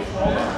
Go, go,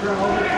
Go!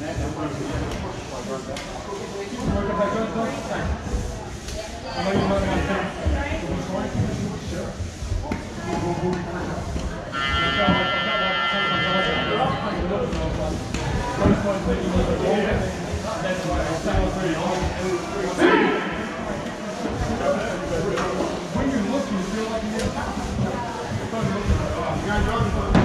When you look, you feel like you're in a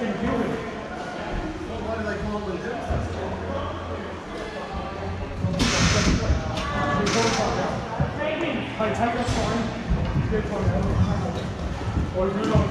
Hey, take that sign. Or if you're not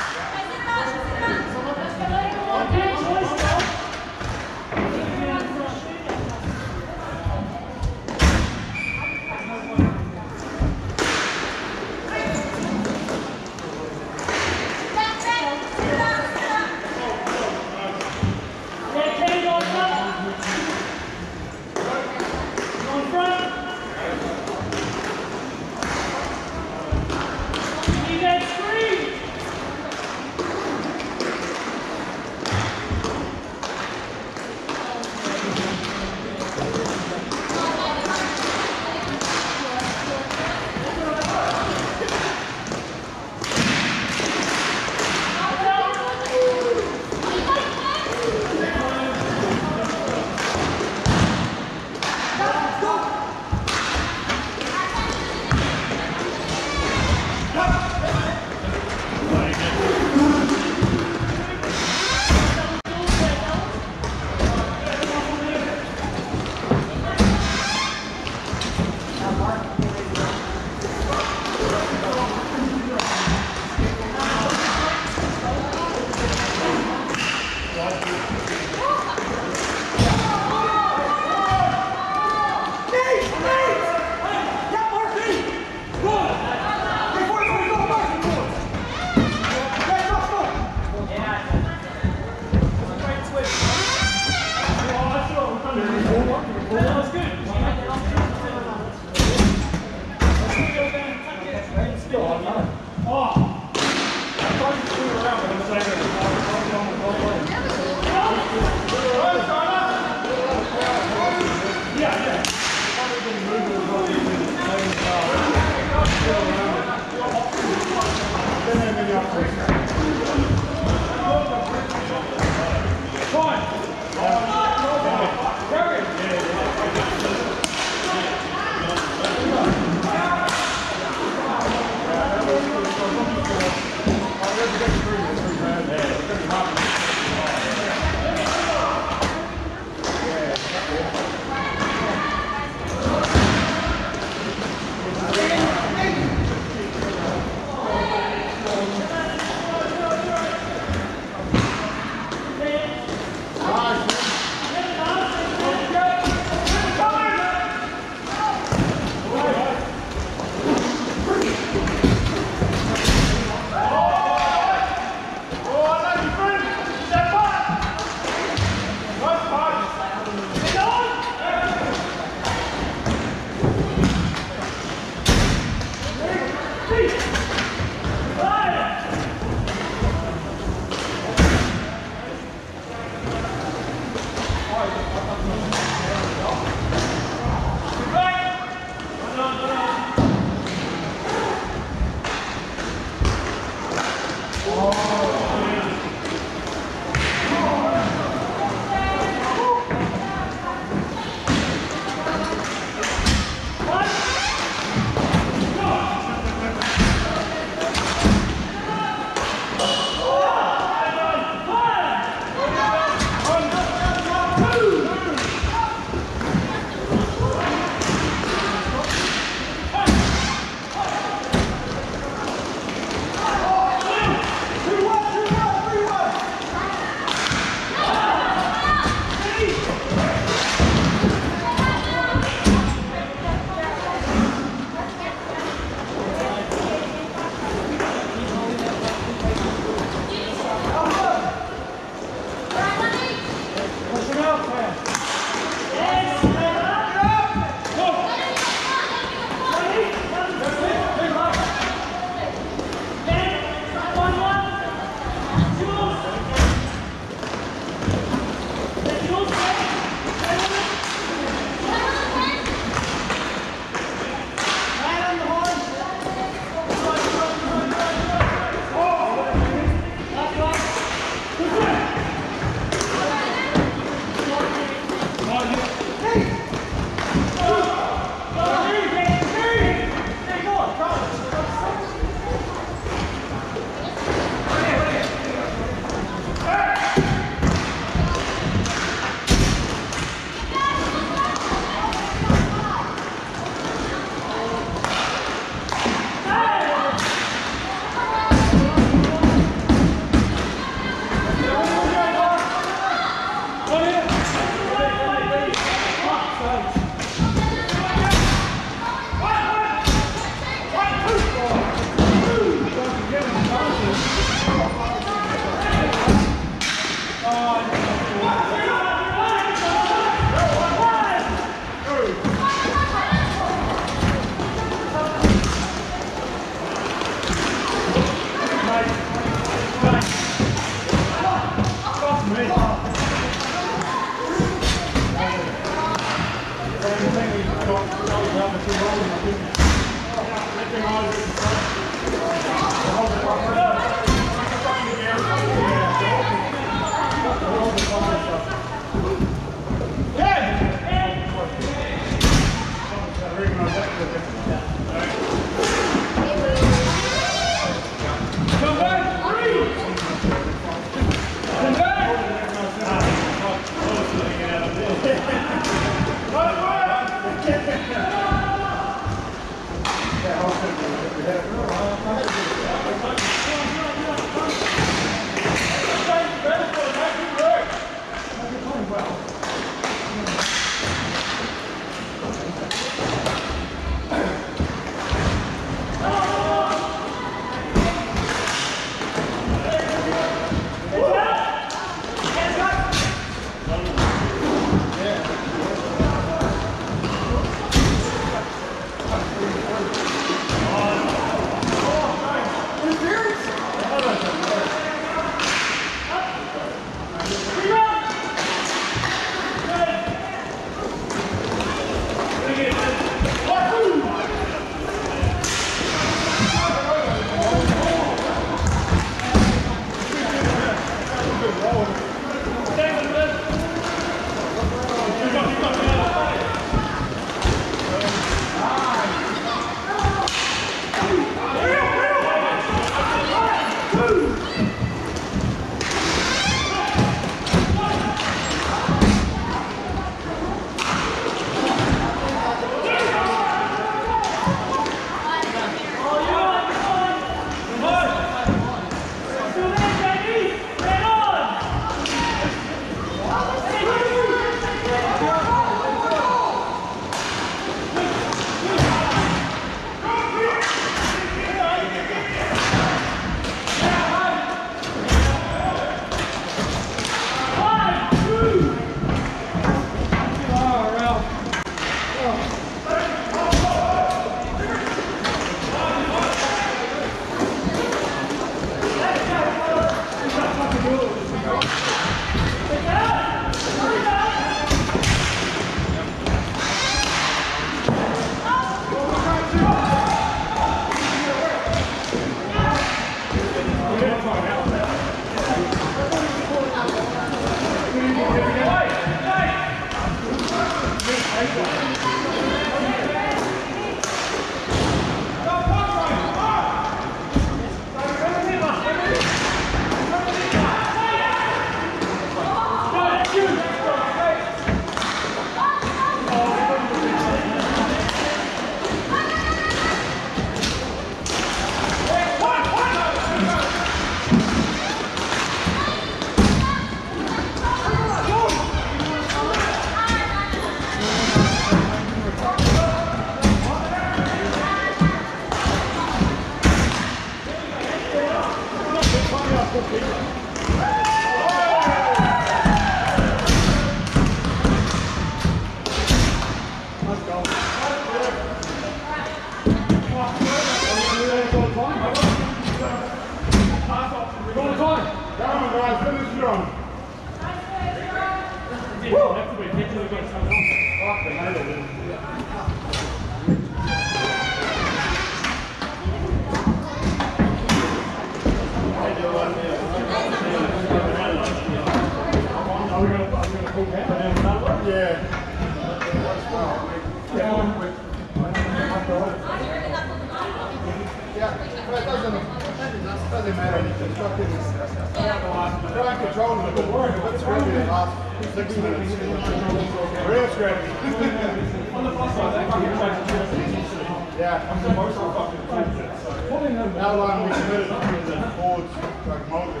Yeah. I'm the most fucking fans it, so. That line we committed to the boards, like of the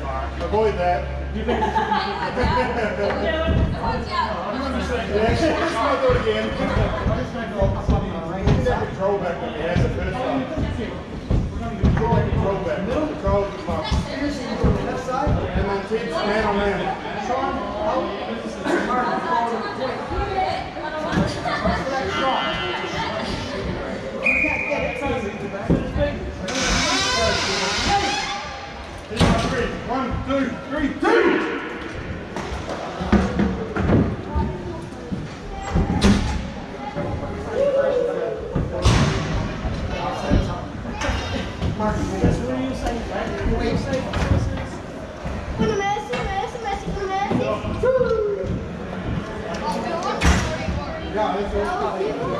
time. Avoid that. Do you think we should Yeah, let's not do it again. We that control back that we had the finish line. Control that control back. Control the side. And then teach man on man. Three. Two, three, two. Yeah, that's it.